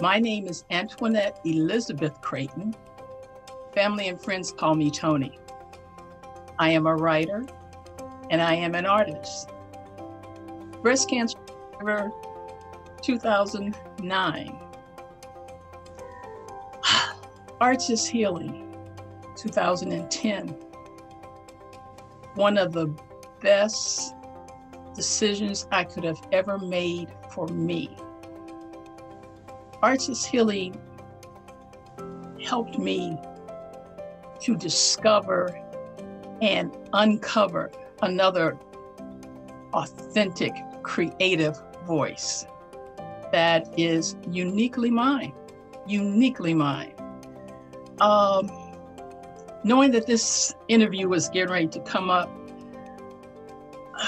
My name is Antoinette Elizabeth Crayton. Family and friends call me Tony. I am a writer and I am an artist. Breast cancer 2009. Arts As Healing 2010. One of the best decisions I could have ever made for me. Arts As Healing helped me to discover and uncover another authentic, creative voice that is uniquely mine, uniquely mine. Um, knowing that this interview was getting ready to come up,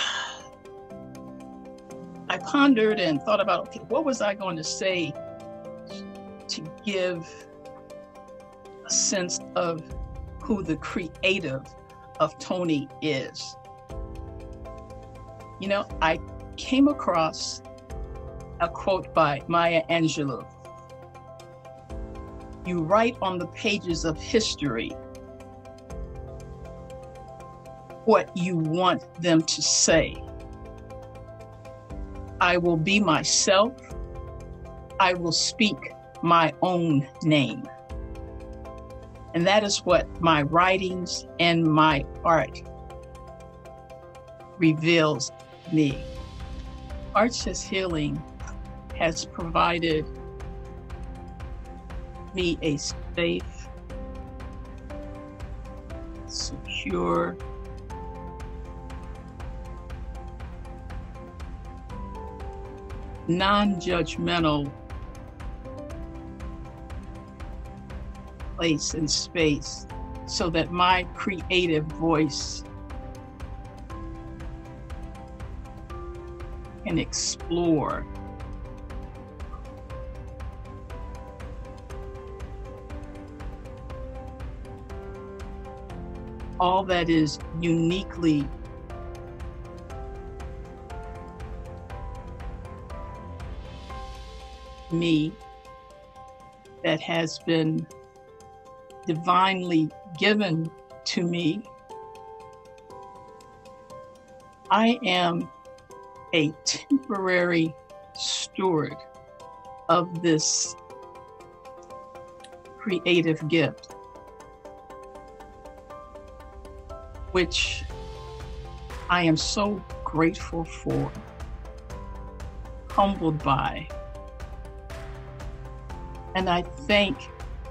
I pondered and thought about okay, what was I going to say give a sense of who the creative of Tony is. You know, I came across a quote by Maya Angelou. You write on the pages of history what you want them to say. I will be myself. I will speak my own name. And that is what my writings and my art reveals me. Arts As Healing has provided me a safe, secure, non judgmental place and space so that my creative voice can explore. All that is uniquely me that has been divinely given to me. I am a temporary steward of this creative gift, which I am so grateful for, humbled by. And I thank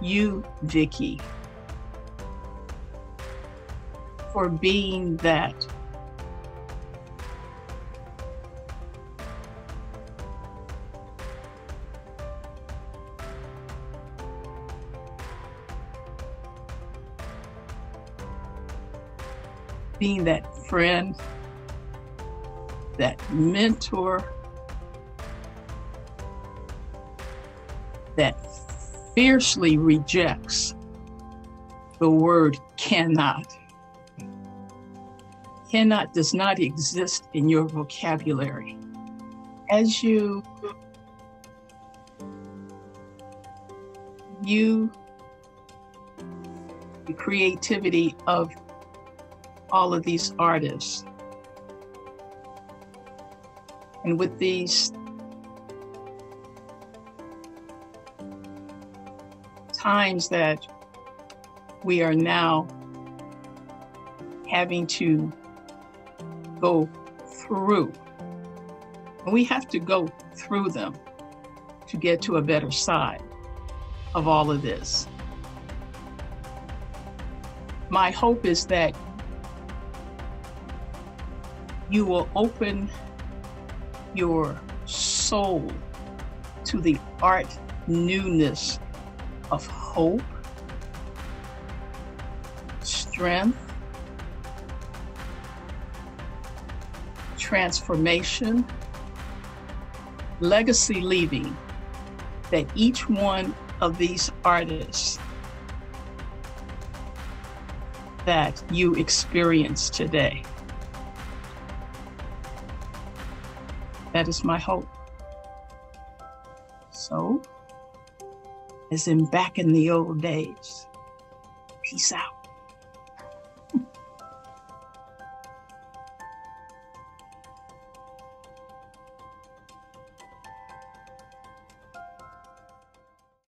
you, Vicki, for being that. Being that friend, that mentor, that fiercely rejects the word cannot. Cannot does not exist in your vocabulary. As you you the creativity of all of these artists. And with these times that we are now having to go through. And we have to go through them to get to a better side of all of this. My hope is that you will open your soul to the art newness of hope, strength, transformation, legacy leaving that each one of these artists that you experience today. That is my hope. So, as in back in the old days. Peace out.